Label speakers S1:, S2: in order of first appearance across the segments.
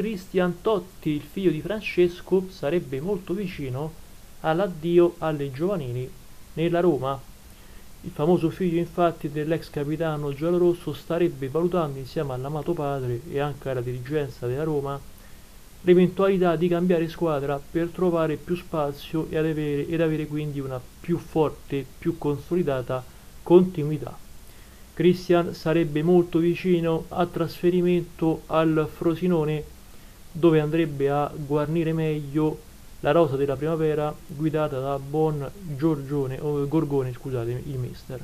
S1: Cristian Totti, il figlio di Francesco, sarebbe molto vicino all'addio alle giovanili nella Roma. Il famoso figlio infatti dell'ex capitano giallorosso starebbe valutando insieme all'amato padre e anche alla dirigenza della Roma l'eventualità di cambiare squadra per trovare più spazio ed avere, ed avere quindi una più forte, più consolidata continuità. Christian sarebbe molto vicino al trasferimento al Frosinone dove andrebbe a guarnire meglio la rosa della primavera guidata da Bon Giorgione, o Gorgone, scusate, il mister.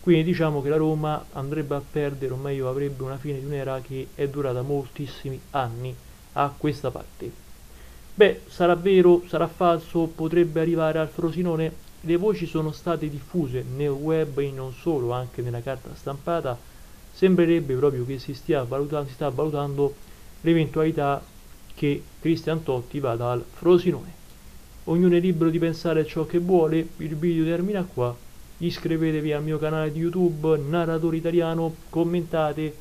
S1: Quindi diciamo che la Roma andrebbe a perdere, o meglio avrebbe una fine di un'era che è durata moltissimi anni a questa parte. Beh, sarà vero, sarà falso, potrebbe arrivare al Frosinone? Le voci sono state diffuse nel web e non solo, anche nella carta stampata. Sembrerebbe proprio che si stia valutando, si sta valutando l'eventualità che Cristian Totti vada al Frosinone. Ognuno è libero di pensare ciò che vuole, il video termina qua, iscrivetevi al mio canale di YouTube, Narratore Italiano, commentate,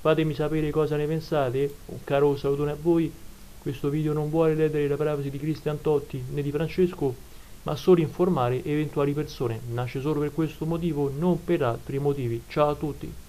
S1: fatemi sapere cosa ne pensate, un caro salutone a voi, questo video non vuole ledere la privacy di Cristian Totti né di Francesco, ma solo informare eventuali persone, nasce solo per questo motivo, non per altri motivi. Ciao a tutti!